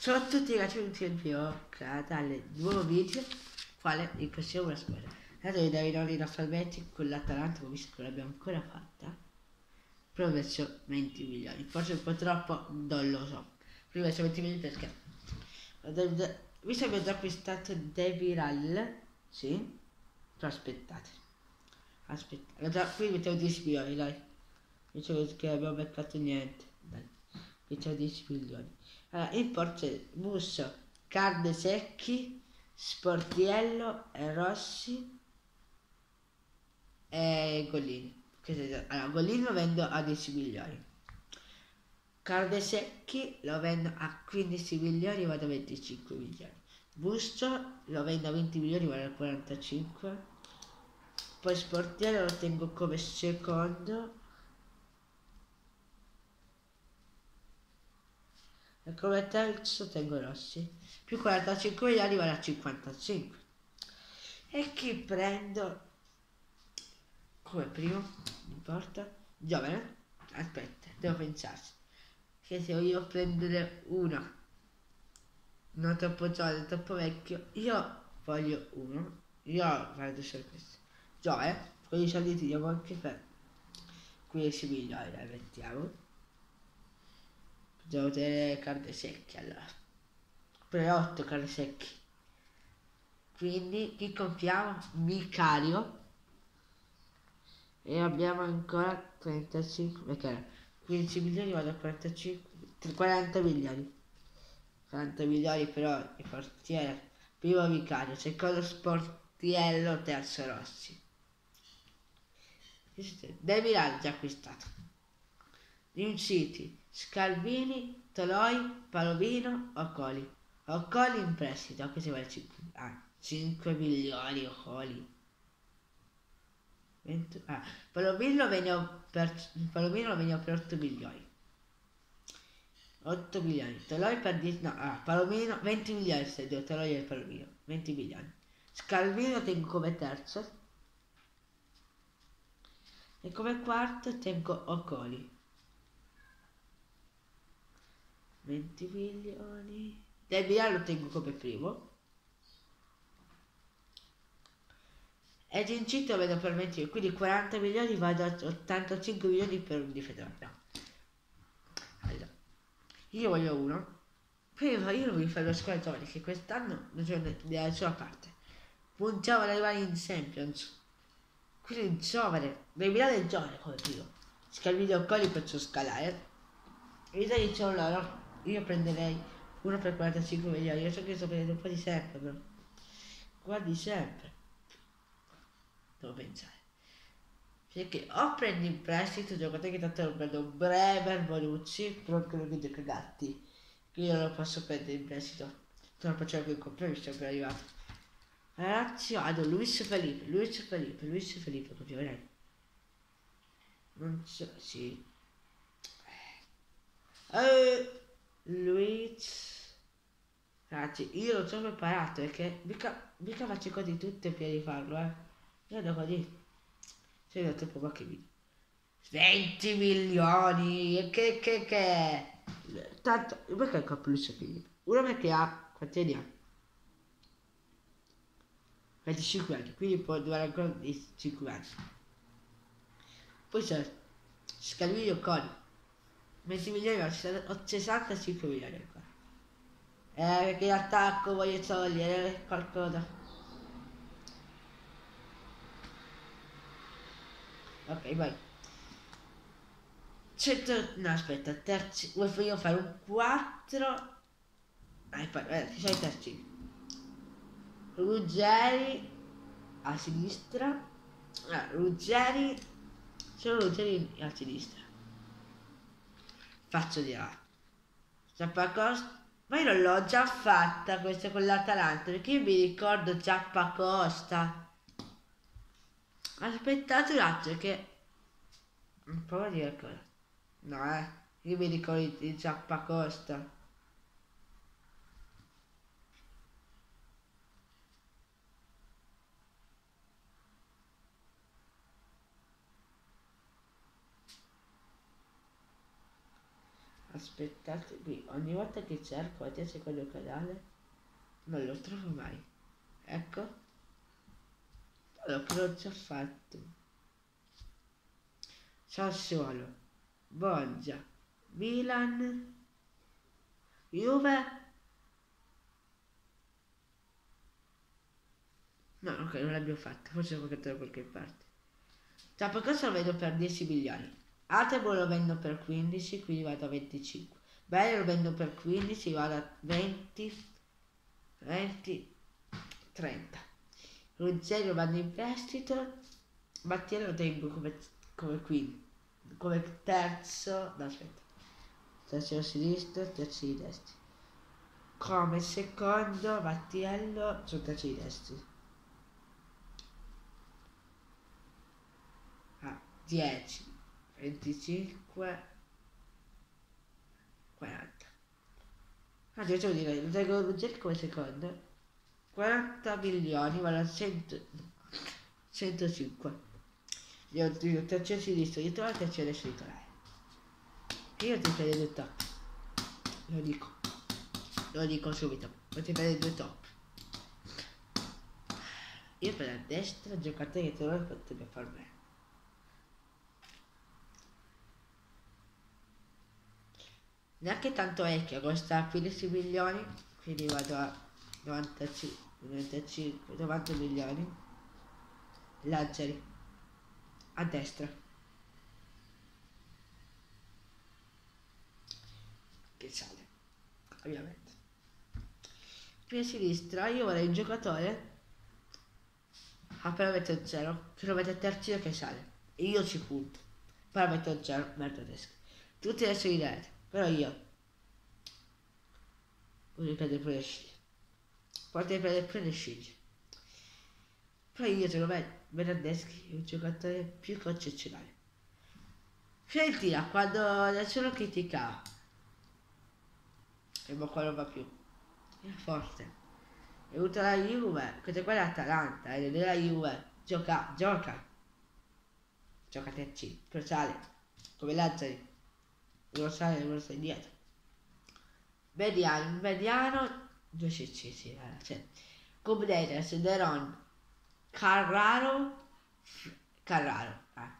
Sono tutti raggiunti il mio canale nuovo video, quale il prossimo la squadra. Adesso vi darò i nostri almetti con l'Atalanta, ho visto che l'abbiamo ancora fatta. Però verso 20 milioni, forse un po' troppo, non lo so. Prima verso 20 milioni perché? Visto che ho già acquistato Deviral, sì, però aspettate. Aspettate, già, qui mettiamo 10 milioni, dai. Visto che abbiamo beccato niente, dai. Mettiamo 10 milioni. Allora, import busso, carne secchi, sportiello, e rossi e gollini. Allora, lo vendo a 10 milioni. Carne secchi lo vendo a 15 milioni, vado a 25 milioni. Busto lo vendo a 20 milioni, vado a 45. Poi sportiello lo tengo come secondo e come terzo tengo Rossi. Più 45 gli arriva a 55 e chi prendo? Come primo? Non importa. Giovane? Aspetta devo pensarci. Che se io prendere uno. Non troppo giovane troppo vecchio. Io voglio uno. Io prendo solo questo. Giovane con i soldi ti diamo anche per 15 milioni mettiamo Devo tenere carte secche allora. 8 carte secche. Quindi chi compriamo? Vicario. E abbiamo ancora 35, perché 15 milioni vado a 45, 40 milioni. 40 milioni però il portiere, primo vicario, secondo sportiello, terzo Rossi. De Milano già acquistato. Dream City, Scalvini, Toloi, Palovino, Occoli. Occoli in prestito, anche se vale 5, ah, 5 milioni Occoli. Ah, Palovino veniva per, Palovino veniva per 8 milioni. 8 milioni. Toloi per 10, no, ah, Palomino 20 milioni se devo Toloi e Palomino, 20 milioni. Scalvino tengo come terzo. E come quarto tengo Occoli. 20 milioni. Del Milan lo tengo come primo. E Gincito lo vedo per 20, quindi 40 milioni vado a 85 milioni per un difensore. No. Allora, io voglio uno. Però io non voglio fare lo giovane che quest'anno non c'è nella sua parte. Puntiamo ad arrivare in Champions. Quindi il giovane, devi mirare il giovane come primo. Scalvino Colli per scalare. E dai c'è loro io prenderei uno per 45 milioni, io so che sto prendendo un po' di sempre, però. Guardi sempre. Devo pensare. Perché o prendi in prestito giocatori che tanto lo prendo Bremer, Bonucci, però quello che gioca gatti. Io non lo posso prendere in prestito. Non lo faccio più il compromesso, appena arrivato. Ragazzi, vado Luis Felipe, Luis Felipe, Luis Felipe, vedrai. Non so, sì. Eh. Luigi Ragazzi, io non sono preparato perché mica, mica faccio così tutte prima di farlo, eh. Io ando così. Se ho troppo qualche video. 20 milioni! Che che che? Tanto, perché il cappelluccio figli? Uno perché ha, quanti anni ha? 25 anni, quindi può durare ancora 5 anni. Poi c'è Scalvino Coni. 20 milioni ho 65 milioni ancora. Eh, perché l'attacco voglio togliere qualcosa. Ok, vai. 100... No, aspetta, terzi... Voglio fare un 4... Dai, poi, eh, ci sono i terzi. Ruggeri a sinistra. Ah, Ruggeri... Sono Ruggeri a sinistra faccio di là. Zappacosta. Ma io l'ho già fatta questa con l'Atalanta, perché io mi ricordo Zappacosta. Aspettate un attimo che... Non provo dire cosa. No, eh. Io mi ricordo di Zappacosta. Aspettate qui ogni volta che cerco te secondo canale non lo trovo mai. Ecco. L'ho già fatto. Sassuolo Bolgia Milan Juve. No, ok, non l'abbiamo fatto, forse l'ho da qualche parte. Per questo lo vedo per 10 milioni. Atebo lo vendo per 15, quindi vado a 25. Bello lo vendo per 15, vado a 20, 20, 30. Ruggero vado in prestito, Mattia lo tengo come, come quinto, come terzo, no aspetta, terzo sinistro, terzo di destra. Come secondo Mattiello sono terzo di destra. 10, 25, 40. Ah, devo dire, lo tengo Ruggeri come secondo. 40 milioni, vale a 100, 105. Io dico terzo sinistro, io trovo il terzo titolare. Io ti prendo due top. Lo dico. Lo dico subito. Potete prendere due top. Io per la destra giocatore che trovo potrebbe far bene. Neanche tanto vecchia, costa 15 milioni, quindi vado a 95, 95 90 milioni. Lazzari, a destra. Che sale, ovviamente. Qui a sinistra io vorrei un giocatore a parametro 0, che lo mette terzino che sale. Io ci punto. Parametro 0, merda tedesca. Tutti adesso idee. Però io voglio prendere pure le sciglie. Potrei prendere pure le sciglie. Però io secondo me Bernardeschi è un giocatore più concezionale. Fiorentina quando nessuno criticava e ma qua non va più. È forte. È avuto la Juve, questa qua è l'Atalanta, ed è la Juve. Gioca, gioca. Gioca a terzi, però sale, come Lazzari uno sale e uno sta indietro mediano mediano due sì sì sì eh, cioè. Cubnetes, Deron Carraro Carraro eh.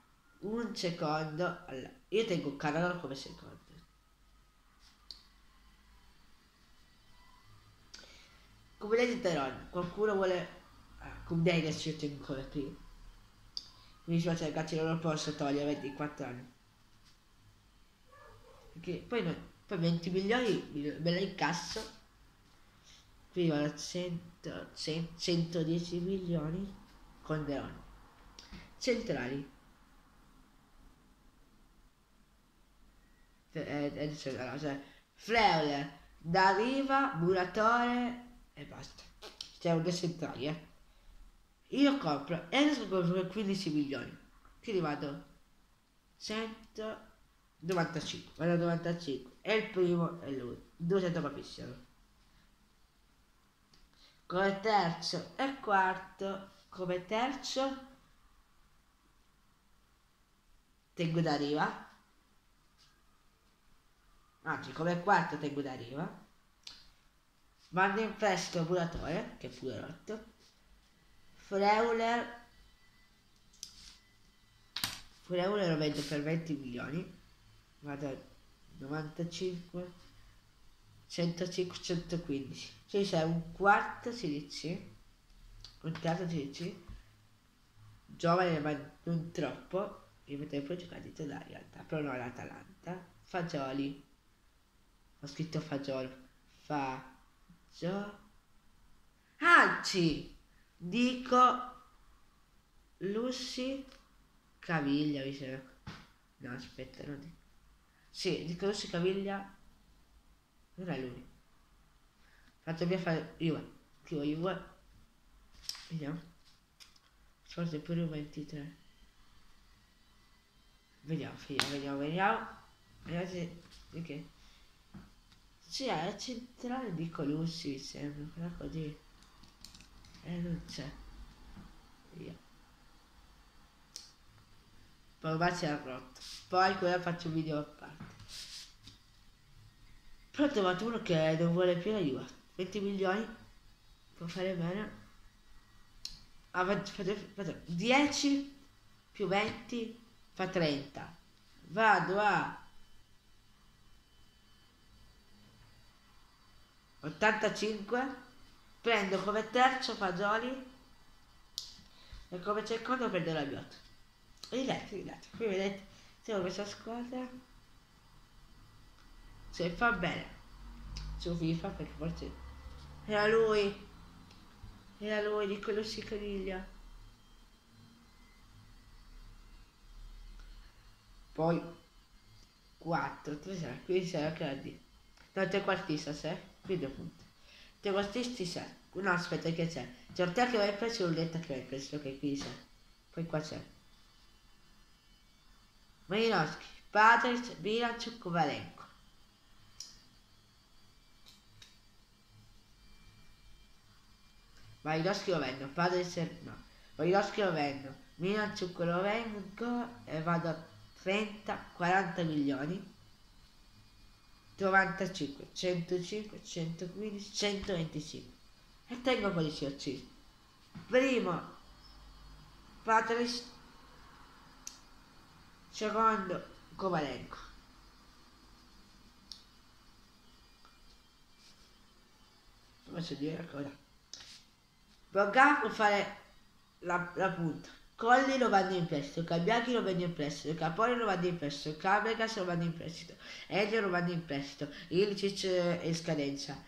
un secondo allora, io tengo Carraro come secondo Cubnetes Deron qualcuno vuole ah, Cubnetes io tengo come primo mi dispiace ragazzi non lo posso togliere 24 anni perché poi, no, poi 20 milioni me la incasso. Qui vado a 100, 100, 110 milioni con Leone centrali. Eh, eh, cioè, Dariva Muratore e basta. C'è un centrali eh. Io compro e adesso compro 15 milioni. Quindi vado 100 95, vado a 95. E il primo è lui, 200 capissero. Come terzo e quarto, come terzo tengo da riva. Anzi, come quarto tengo da riva. Mando in prestito Muratore, che pure rotto. Freuler. Freuler lo vendo per 20 milioni vado a 95 105 115 cioè c'è un quarto si dice. Un terzo si dice. Giovane ma non troppo. Io potrei poi giocare di là in realtà però no l'Atalanta. Fagioli. Ho scritto fagiolo. Fagiolo anzi dico Lucy Caviglia mi sembra. No aspetta non dico sì, di Croce Caviglia non è lui. Fatto via fare Juve. Scrivo Juve. Vediamo. Forse pure un 23. Vediamo, vediamo, vediamo, vediamo. Vediamo se... Di che? Sì, è centrale di Colussi, sembra, quella così. E eh, non c'è. Via. Poi si è rotto. Poi quella faccio un video a parte. Però ho trovato uno che non vuole più la Juve. 20 milioni, può fare bene. Ah, fate, fate, 10 più 20 fa 30. Vado a 85, prendo come terzo Fagioli e come secondo prendo la Biota. Rilate, rilate. Qui vedete, se questa squadra. Se fa bene. Su FIFA perché forse era lui. Era lui di quello si cariglia poi 4 3 6 qui sarà grandi no trequartista 6 qui due punti trequartisti 6 no aspetta che c'è? C'è Ortega che vai preso e Ulletta che vai preso ok qui c'è. Poi qua c'è Malinowski Patrick Bilancic Kovalenko Malinowski lo vendo, se no. Malinowski lo vendo, Zucco lo vengo e vado a 30, 40 milioni. 95, 105, 115, 125. E tengo quelli sì uccisi. Primo, Patrice. Secondo, Kovalenko. Posso dire ancora? Programma fare la, la punta. Colli lo vanno in prestito, Cabiachi lo vanno in prestito, Capone lo vanno in prestito, Cabregas lo vanno in prestito, Elio lo vanno in prestito, Ilicic è in scadenza.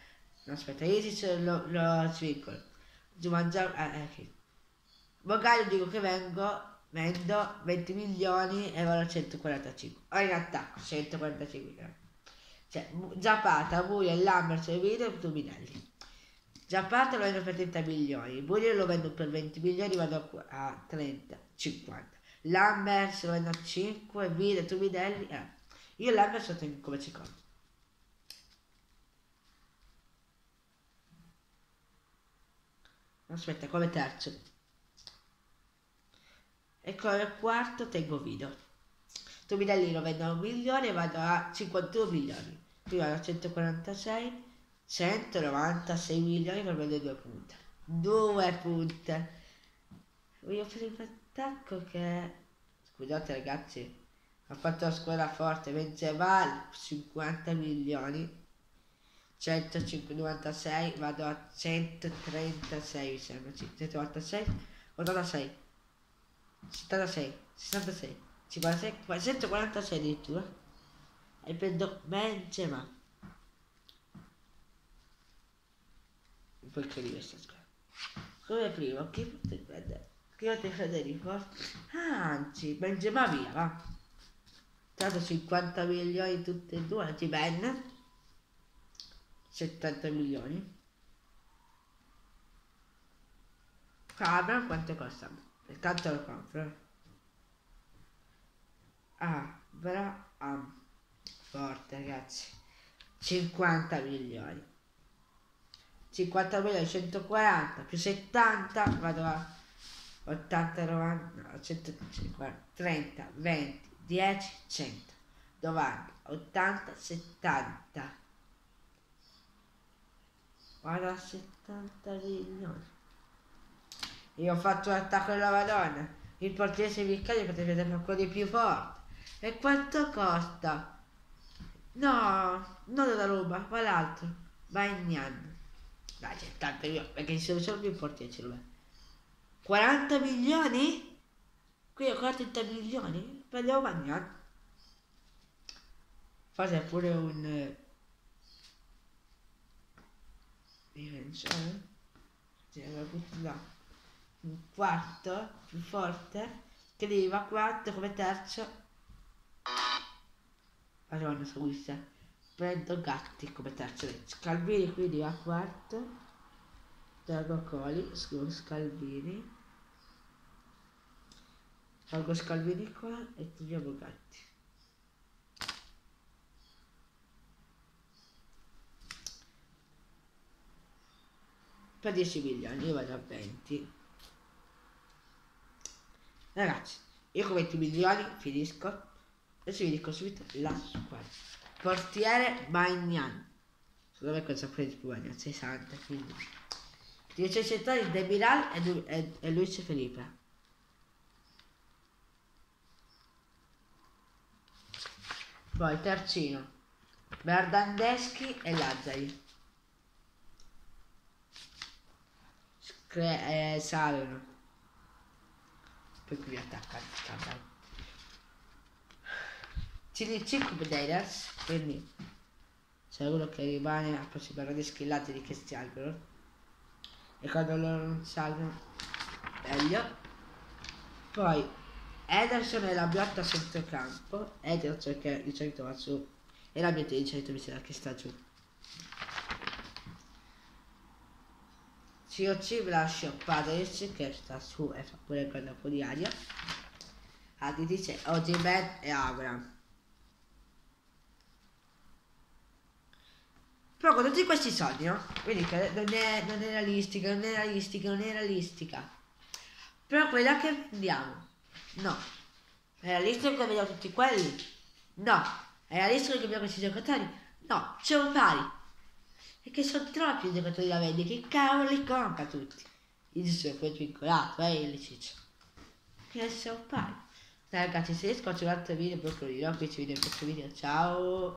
No, aspetta, Ilicic lo, lo svincolo. Giumangiano, eh, eh, Magari dico che vengo, vendo 20 milioni e vado a 145. O in attacco, 145 milioni. Cioè, Zapata, Muglia, Lambert, Video e Tuminelli. Giappata lo vendo per 30 milioni, Bulli lo vendo per 20 milioni, vado a 30, 50. Lambert lo vendo a 5, Vide, Tubidelli, eh. Io Lambert lo tengo come secondo. Aspetta, come terzo. E come quarto tengo Vido. Tubidelli lo vendo a un milione e vado a 51 milioni. Qui vado a 146 196 milioni per prendere due punte. Due punte. Voglio fare un attacco che... Scusate ragazzi, ha fatto la squadra forte. Benzema 50 milioni. 196, vado a 136 mi sembra, 196, 86, 76, 66, 56, 146 addirittura. E prendo Benzema. poi che questa squadra. Come primo, chi potete prendere? Chi potete Federico? Ah, anzi, Benzema via, va. Tanto 50 milioni tutte e due, ti ben 70 milioni. Cabra quanto costa? Tanto lo compro. Ah, Abraham. Forte ragazzi. 50 milioni. 50.140 più 70 vado a 80, 90, 150, 30, 20, 10, 100, 90, 80, 70. Vado a 70 milioni. Io ho fatto l'attacco della Madonna. Il portiere se vi cade potete vedere ancora di più forte. E quanto costa? No, non da Roma, ma l'altro. Bagnan. Dai, c'è tanto io, perché ci sono solo più portieri ce l'ho. 40 milioni? Qui ho 40 milioni? Prendiamo Magnan. Forse pure un... Difensore. Là. Un quarto più forte. Che arriva quarto come terzo. Madonna, scusa prendo Gatti come terzo Scalvini quindi a quarto. Dago Coli scusa Scalvini. Tolgo Scalvini qua e togliamo Gatti. Per 10 milioni io vado a 20 ragazzi io 20 milioni finisco. Adesso vi dico subito la squadra. Portiere Bagnan. secondo me cosa prendi più anni 60 quindi. Dice centrali Demiral e, e, e Luis Felipe. Poi terzino. Berdandeschi e Lazzari. Scre- eh, salgono poi qui attaccano scandalo Cini 5 Bedeiras quindi c'è uno che rimane approssimatamente schillato di che salgono e quando loro non salgono meglio. Poi Ederson e la Biotta a centrocampo. Ederson che di solito va su. E la Biotta di solito mi sembra che sta giù COC lascia Paredes che sta su e fa pure quella po' di aria Adi dice Ogiben e Abraham Però con tutti questi soldi, no? Vedi che non è, non è realistica, non è realistica, non è realistica. Però quella che vendiamo, no. È realistico che vendiamo tutti quelli? No. È realistico che abbiamo questi giocatori? No, sono pari. E che sono troppi i giocatori da vendere, che cavolo li compra tutti? Io sono poi vincolato, eh, il ciccio. Che sono pari. Dai ragazzi, se riesco a un altro video, poi qui ci vediamo nel prossimo video. Ciao!